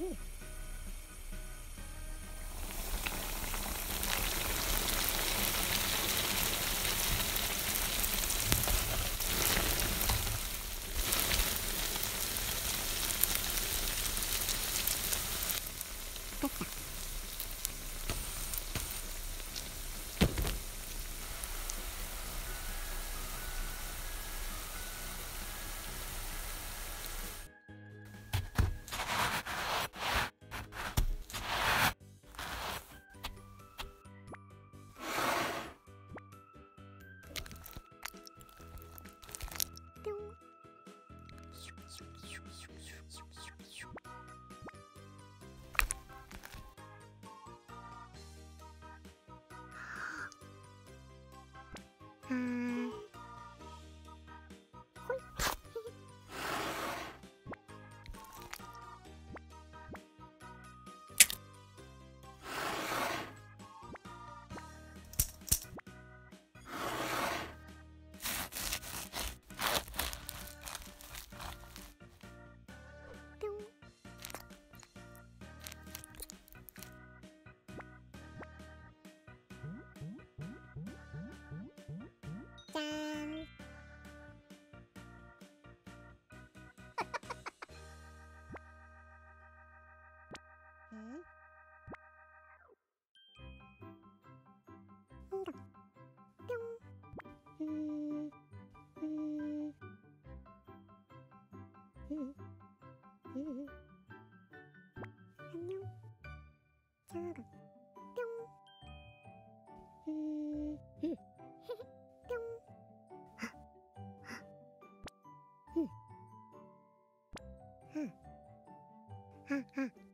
Okay. Ha ha. うん。 짠. 응? 음, 음, 음, 음. 안녕. 자라. 뿅. 음, 음. 哼哼哼。